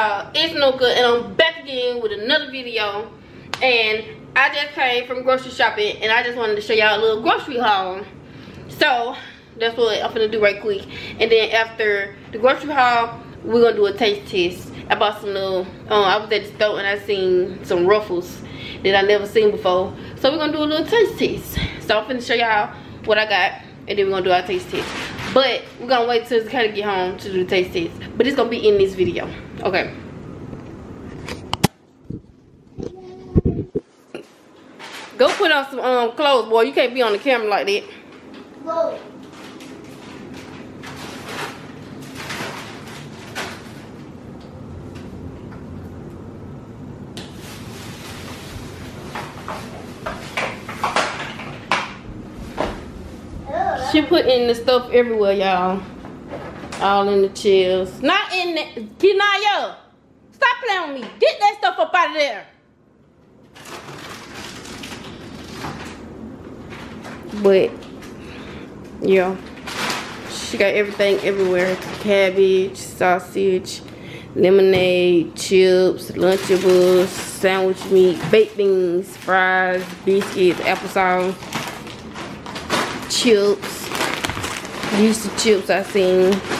y'all. It's Noonka and I'm back again with another video. And I just came from grocery shopping and I just wanted to show y'all a little grocery haul. So that's what I'm gonna do right quick. And then after the grocery haul we're gonna do a taste test. I bought some little um, I was at the store and I seen some ruffles that I never seen before. So we're gonna do a little taste test. So I'm gonna show y'all what I got and then we're gonna do our taste test. But we're gonna wait till kind of get home to do the taste test. But it's gonna be in this video okay go put on some um clothes boy you can't be on the camera like that Whoa. She putting the stuff everywhere, y'all. All in the chills. Not in the Kinaya. Stop playing with me. Get that stuff up out of there. But yeah. She got everything everywhere. Cabbage, sausage, lemonade, chips, Lunchables, sandwich meat, baked beans, fries, biscuits, applesauce, chips, these the chips I seen.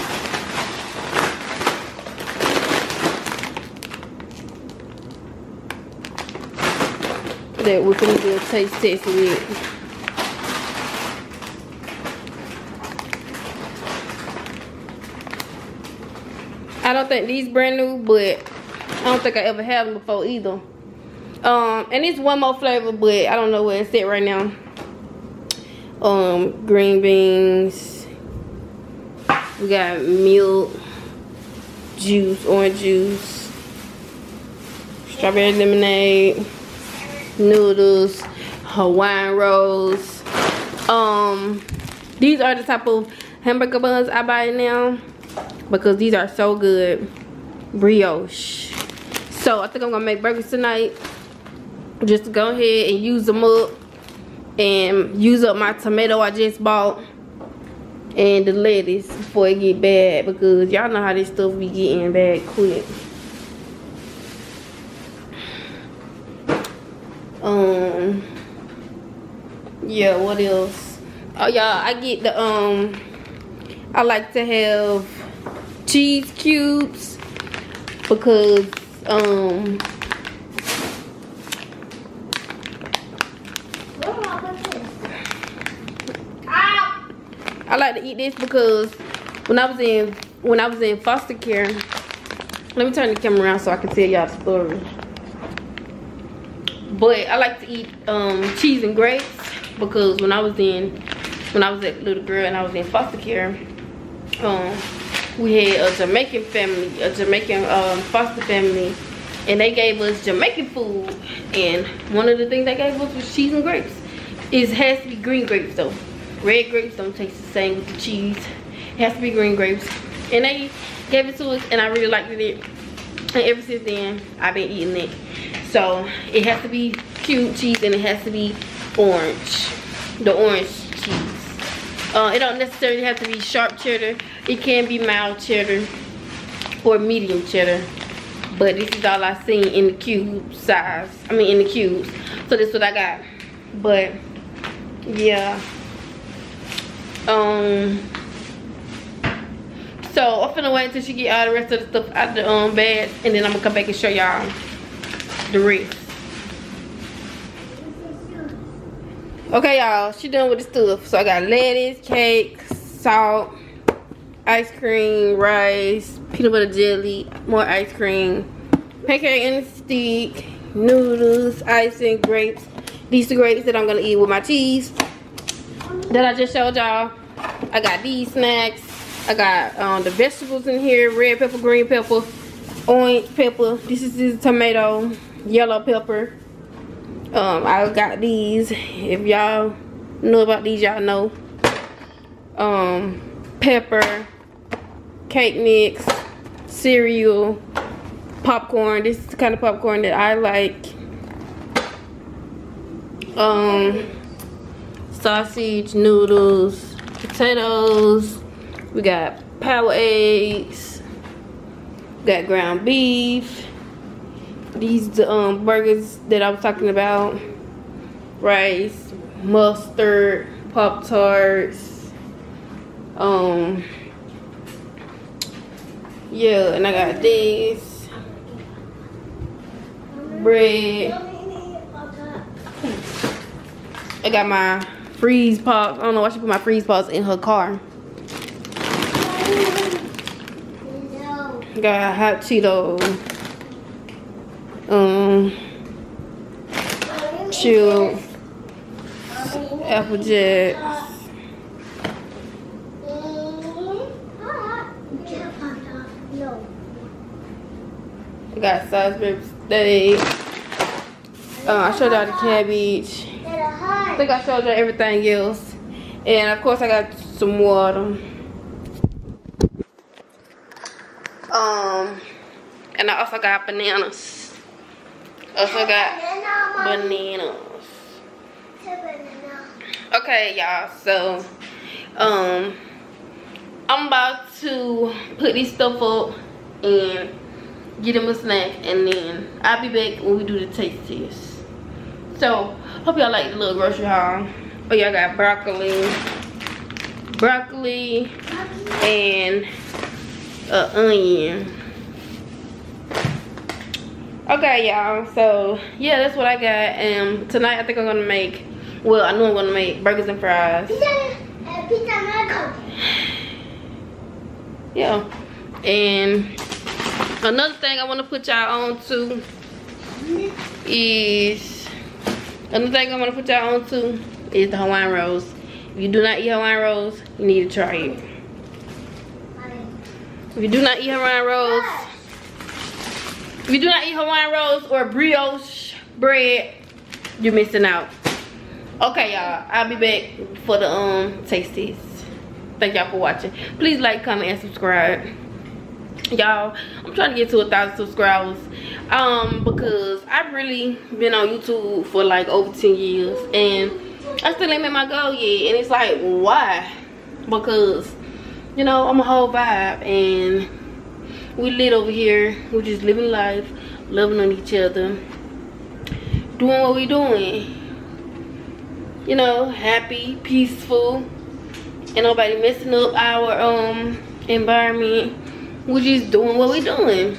That we're gonna do a taste test with. I don't think these brand new, but I don't think I ever had them before either. Um, and it's one more flavor, but I don't know where it's at right now. Um, green beans, we got milk, juice, orange juice, strawberry lemonade, noodles, Hawaiian rolls. Um, these are the type of hamburger buns I buy now because these are so good. Brioche. So I think I'm gonna make burgers tonight. Just go ahead and use them up and use up my tomato I just bought and the lettuce before it get bad because y'all know how this stuff be getting bad quick. Um yeah, what else? Oh y'all, I get the um I like to have cheese cubes because um I like to eat this because when I was in when I was in foster care, let me turn the camera around so I can tell y'all the story. But I like to eat um, cheese and grapes because when I was in when I was a little girl and I was in foster care, um, we had a Jamaican family, a Jamaican um, foster family, and they gave us Jamaican food. And one of the things they gave us was cheese and grapes. It has to be green grapes though. Red grapes don't taste the same with the cheese. It has to be green grapes. And they gave it to us and I really liked it. And ever since then, I've been eating it. So it has to be cute cheese and it has to be orange. The orange cheese. Uh, it don't necessarily have to be sharp cheddar. It can be mild cheddar or medium cheddar. But this is all I seen in the cube size. I mean in the cubes. So this is what I got. But yeah um so i'm gonna wait until she get all the rest of the stuff out of the um bed and then i'm gonna come back and show y'all the rest okay y'all she done with the stuff so i got lettuce cake salt ice cream rice peanut butter jelly more ice cream pancake and stick noodles icing grapes these the grapes that i'm gonna eat with my cheese that I just showed y'all. I got these snacks. I got um, the vegetables in here. Red pepper, green pepper, orange pepper. This is the tomato, yellow pepper. Um, I got these. If y'all know about these, y'all know. Um, pepper, cake mix, cereal, popcorn. This is the kind of popcorn that I like. Um, sausage, noodles, potatoes. We got power eggs. Got ground beef. These um, burgers that I was talking about. Rice, mustard, Pop Tarts. Um yeah, and I got this bread. I got my freeze pops. I don't know why she put my freeze pops in her car. Got hot Cheetos. Um, chill. Apple Jacks. I got Salisbury steak. Uh, I showed y'all the cabbage. I think I showed y'all everything else. And of course I got some water. Um, and I also got bananas. Also got bananas. Okay, y'all. So, um, I'm about to put this stuff up and get him a snack, and then I'll be back when we do the taste test. So, hope y'all like the little grocery haul. Oh, y'all got broccoli, broccoli, and onion. Okay, y'all. So, yeah, that's what I got. And tonight, I think I'm gonna make. Well, I know I'm gonna make burgers and fries. Pizza and pizza. Yeah, and another thing I want to put y'all on to is another thing I want to put y'all on to is the Hawaiian rolls. If you do not eat Hawaiian rolls, you need to try it. If you do not eat Hawaiian rolls, if you do not eat Hawaiian rolls or brioche bread, you're missing out. Okay, y'all. I'll be back for the um taste test. Thank y'all for watching. Please like, comment, and subscribe y'all i'm trying to get to a thousand subscribers um because i've really been on youtube for like over 10 years and i still ain't met my goal yet and it's like why because you know i'm a whole vibe and we lit over here. We're just living life loving on each other doing what we doing. You know happy peaceful. And nobody messing up our um environment. We're just doing what we're doing.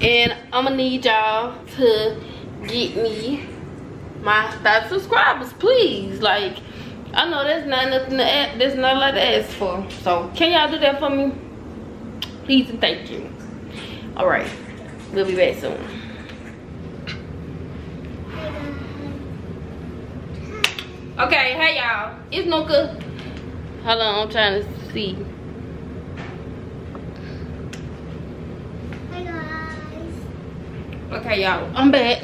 And i'm gonna need y'all to get me my thousand subscribers please. Like i know that's not nothing to ask there's not a lot to ask for. So can y'all do that for me? Please and thank you all right we'll be back soon. Okay hey y'all. It's noonka. Hold on i'm trying to see. Okay y'all i'm back.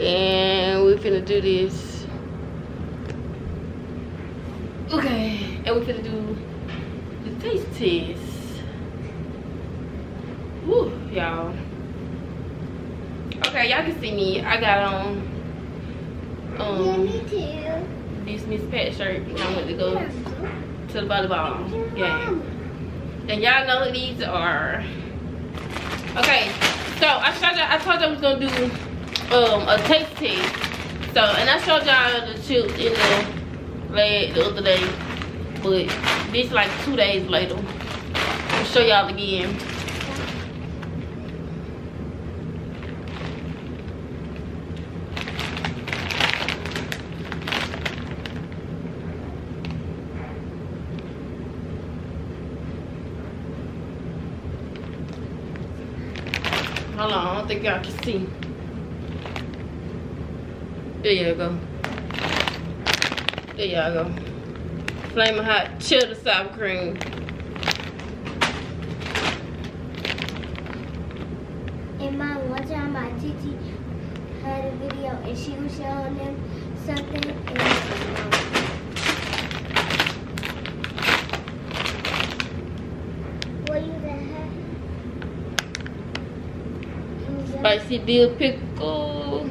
And we're finna do this. Okay and we're finna do the taste test y'all okay y'all can see me i got on um yeah, this miss pat shirt and i went to go to the volleyball game and y'all know who these are okay so I showed y'all, I told y'all I was gonna do um, a taste test. So, and I showed y'all the chips in the last the other day, but this like two days later. I'll show y'all again. Hold on, I don't think y'all can see. There you go. There y'all go. Flaming hot cheddar sour cream. And she was showing them something and what you the heck? Spicy dill pickle.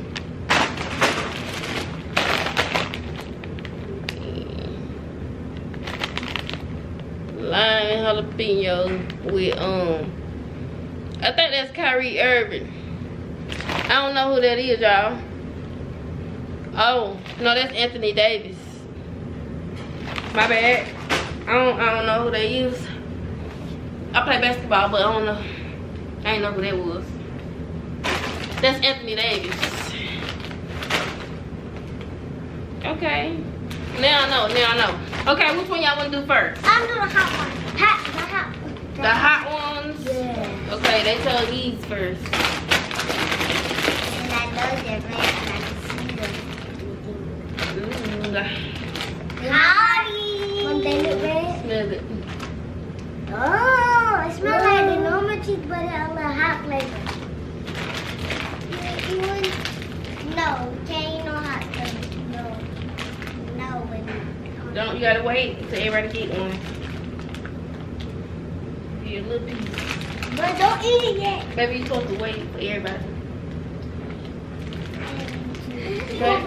Lime jalapeno with um I think that's Kyrie Irving. I don't know who that is, y'all. Oh, no, that's Anthony Davis. My bad. I don't I don't know who that is. I play basketball, but I don't know. I ain't know who that was. That's Anthony Davis. Okay. Now I know, now I know. Okay, which one y'all wanna do first? I'm doing the hot one. Hot, the hot. The hot ones? Yeah. Okay, they tell these first. And I know they're red and I can see them. Ooh, the- Howdy. One they look red. smell it. Oh, it smells like the normal cheese, but it a little hot flavor. You No, eat no hot flavor. No. No. Don't you gotta wait until everybody get one. A little piece. But don't eat it yet. Maybe you supposed to wait for everybody. It's Okay.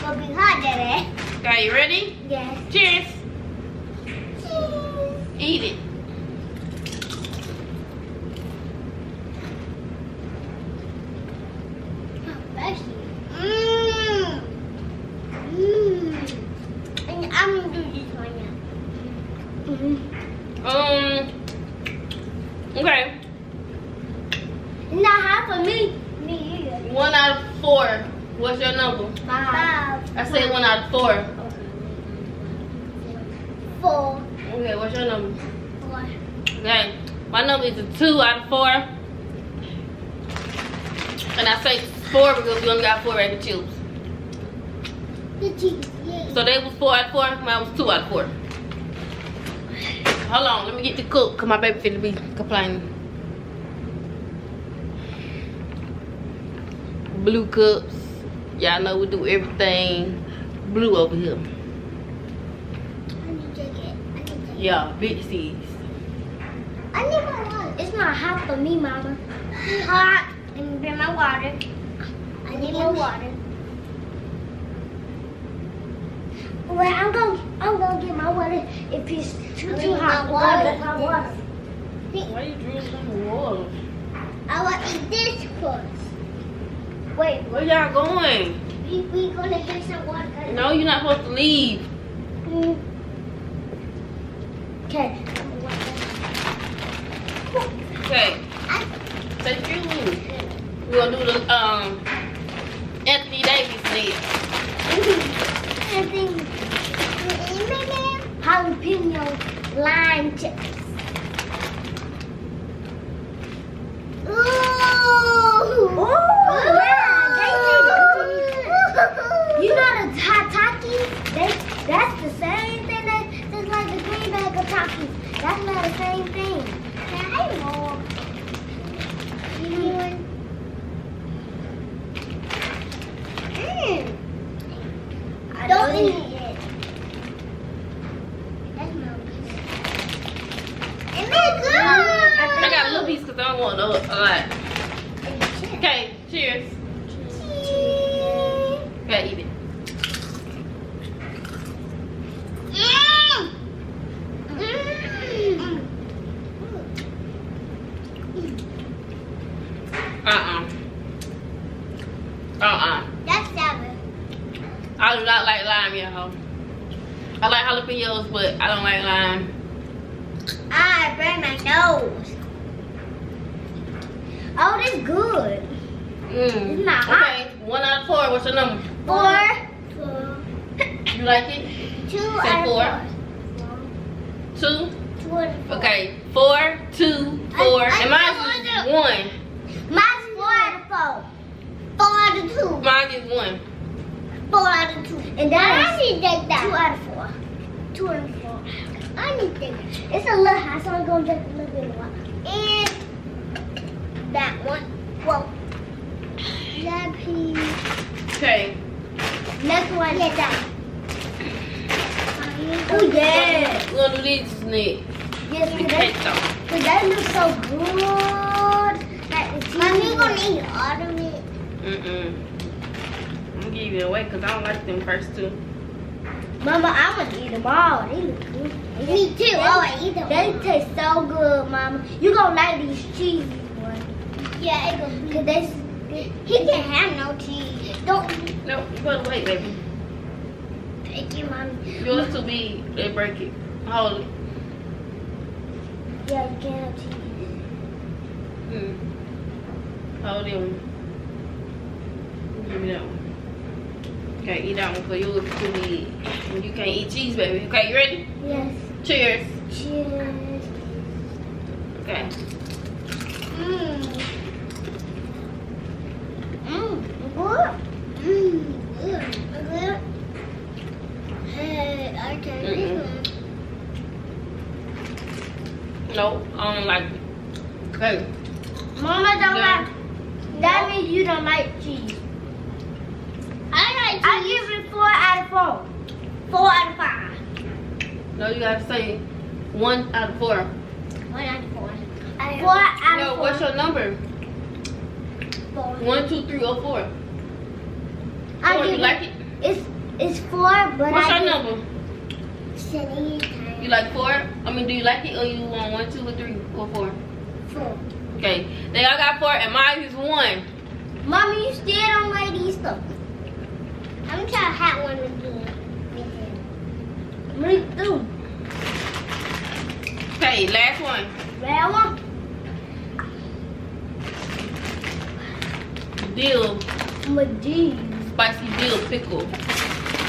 gonna be hot, Daddy. Okay, you ready? Yes. Cheers. Cheese. Eat it. Mmm. Mmm. And I'm gonna do this one now. Um. Okay. Not hot for me. Me either. One out of four. What's your number? Five. I said one out of four. Four. Okay, what's your number? Four. Okay. My number is a two out of four. And I say four because we only got four regular chips. The cheese. Yeah. So they was four out of four, mine was two out of four. Hold on, let me get the cook, cause my baby finna be complaining. Blue cups. Y'all know we do everything blue over here. I. I. Yeah, big C's. I need my water. It's not hot for me, Mama. Hot. Me bring my water. I need my water. Well, I'm gonna, I'm gonna get my water if it's too, too hot. My water. My water. Why you drinking water? I want to eat this first. Wait, Where y'all going? we, we gonna get some water. No, you're not supposed to leave. Mm. Okay. Okay. Take you. We're gonna do the um Anthony Davis next. I think jalapeno lime chips. Ooh! Oh, Ooh! Yeah, they taste good. You know the hot Takis? They, that's the same thing that just like the green bag of Takis. That's not the same thing. Can I more? Mm. Mm. Don't eat it. That's my It made good. I got a little piece because I don't want a, a lot. Okay, cheers. Gotta eat it. Uh-uh. Uh-uh. That's sour. I do not like lime, y'all. I like jalapenos, but I don't like lime. I burn my nose. Oh, this good. Mm. It's not hot. Okay, one out of four. What's your number? Four. You like it? Two Say out four. of Two? four. Two out of four. Okay, four, two, four, I- I and mine is one. Mine's four out of four. Four out of two. Mine is one. Four out of two. And that I need that. Two out of four. Two out of four. I need to. It's a little hot, so I'm going to drink a little bit of water. And that one. Whoa. That piece. Okay. Next one. Get that. Oh, yeah. We're gonna do these next. Yes, The we cake did. though. But that looks so good. That is Mommy gonna eat all of it. Mm-mm. I'm gonna give you away because I don't like them first two. Mama, I'm gonna eat them all. They look good. Me too. Oh, I eat them. They taste so good, Mama. You gonna like these cheesy ones. Yeah, it goes. Cause they, he can't have no cheese. Don't. No, you put it away, baby. Thank you, mommy. Yours too big. They break it. Hold it. Yeah, you can't have cheese. Mm. Hold it. one. Give me that one. Okay, eat that one because yours is too big. You can't eat cheese, baby. Okay, you ready? Yes. Cheers. Cheers. Okay. Mmm. Mmm. Good. Mmm. Good. Good. Hey, I can eat Mm-mm. one. No, I don't like it. Okay. Mama don't Yeah. like. That means you don't like cheese. I like cheese. Give it four out of four. Four out of five. No, you gotta say one out of four. One out of four. Four out No, of four. what's your number? four. One, two, three, or four? I Four, give you like it? It's it's four, but What's I your number? City You like four? I mean, do you like it or you want one, two, or three, or four? four. Okay. they all got four and mine is one. Mommy, you still don't like these stuff. I'm gonna try to have one again. Me too. Okay, last one. Red one. Dill, you? spicy dill pickle.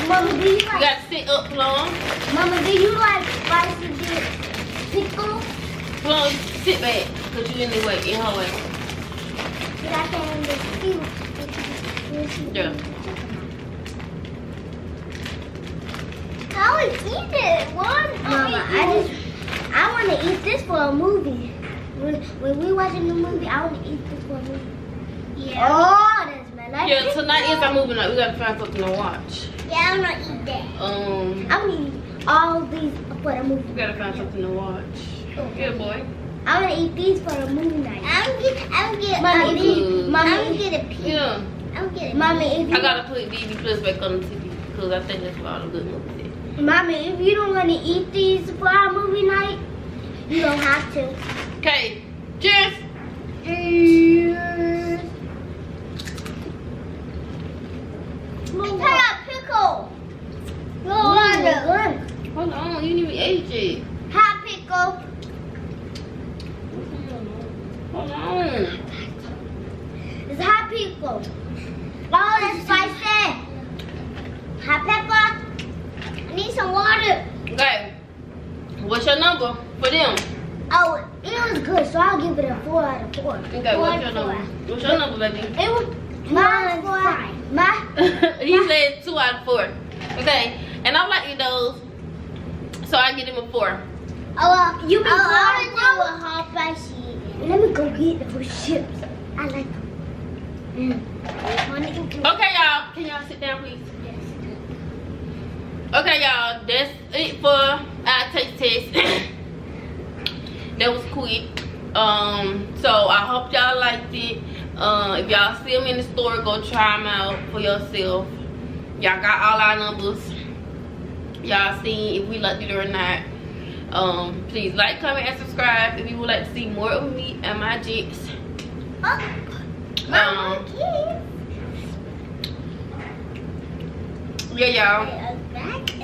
Mama, do you You like? gotta sit up, long. Mama, do you like spicy dip pickle? Long, sit back. Cause you in the way, in her way. Cause I can't see. Yeah. I would eat it. One. Mama, I just, I want to eat this for a movie. When, when we watching the movie, I want to eat this for a movie. Yeah. Oh, that's my life. Yeah, tonight is our movie night. We gotta find something to watch. Yeah, I'm gonna eat that. Um, I'm gonna eat all these for the movie. we gotta find something to watch. Yeah, boy. I'm gonna eat these for the movie night. I'm get, I'm get, Mommy, mommy, if you, good. mommy, I'm get a piece. Yeah. I'm getting. Mommy, if you, I gotta put BB Plus back on the TV because I think that's where all the good movies is. Mommy, if you don't want to eat these for our movie night, you don't have to. Okay, cheers. Cheers. Look at pickle. Water. Hold on, you didn't even age it. Hot pickle. Hold on. It's hot pickle. Oh, that's spicy. Hot pepper. I need some water. Okay. What's your number for them? Oh, it was good, so I'll give it a four out of four. Okay, Four what's your four. number? What's your number, baby? It was mine four. My he said two out of four. Okay, and I like you those, so I give him a four. oh, you mean oh, I do a hot spicy. Let me go get the chips. I like them. Mm. Okay, y'all. Can y'all sit down, please? Okay, y'all. That's it for our taste test. that was quick. Um, so I hope y'all liked it. Uh, if y'all see them in the store, go try them out for yourself. Y'all got all our numbers. Y'all seen if we liked it or not. Um, please like, comment, and subscribe if you would like to see more of me and my jits. Um, yeah, y'all.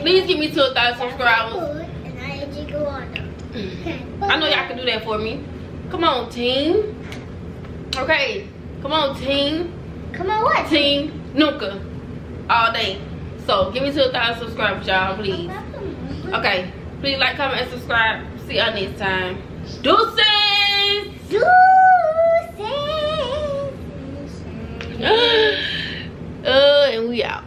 Please give me to a thousand subscribers. I know y'all can do that for me. Come on, team. Okay. Come on, team. Come on, what? Team Noonka. All day. So, give me two thousand subscribers, y'all, please. Okay. Please like, comment, and subscribe. See y'all next time. Deuces! Deuces! uh, and we out.